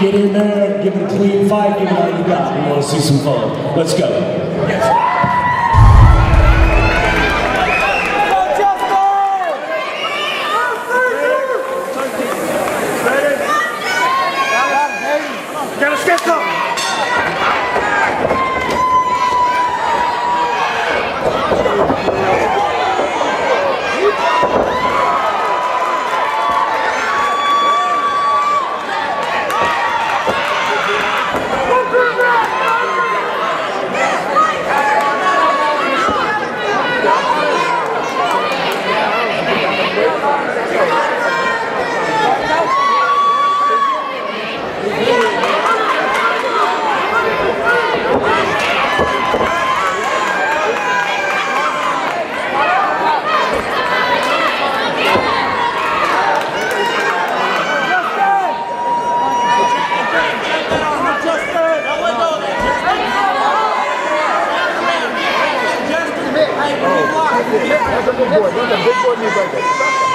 Get in there, give it a clean fight, give it all you got. We want to see some fun. Let's go. Gotta Это другой. Ну, другой не пойдет.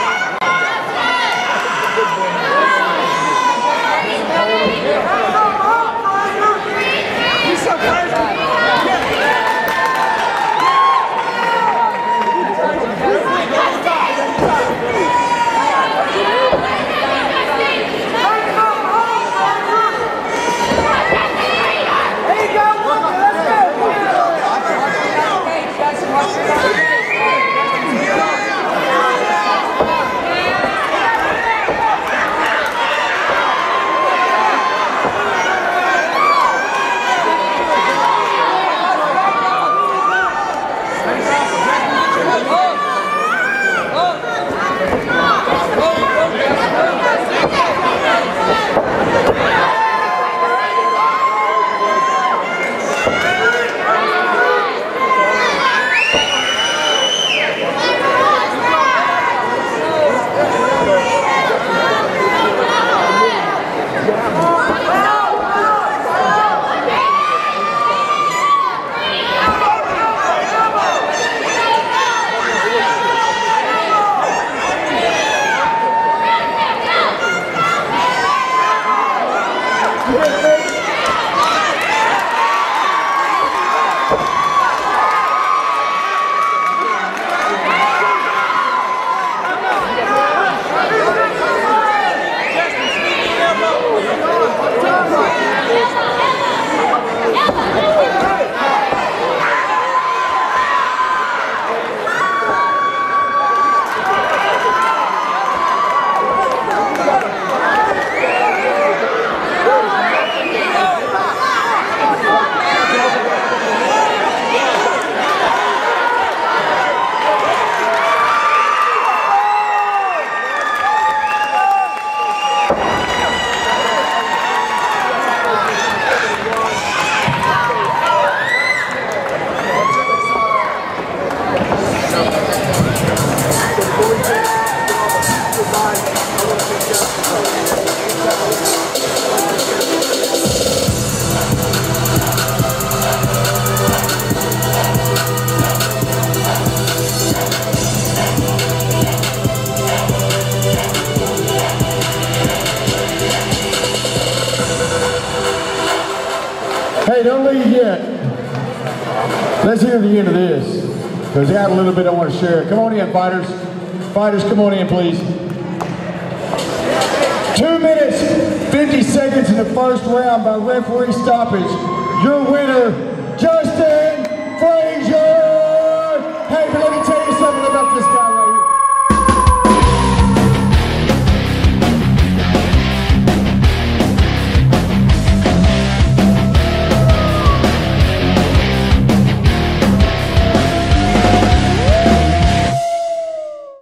Hey, don't leave yet. Let's hear the end of this. Because I got a little bit I want to share. Come on in, fighters. Fighters, come on in, please. Two minutes, 50 seconds in the first round by referee stoppage. Your winner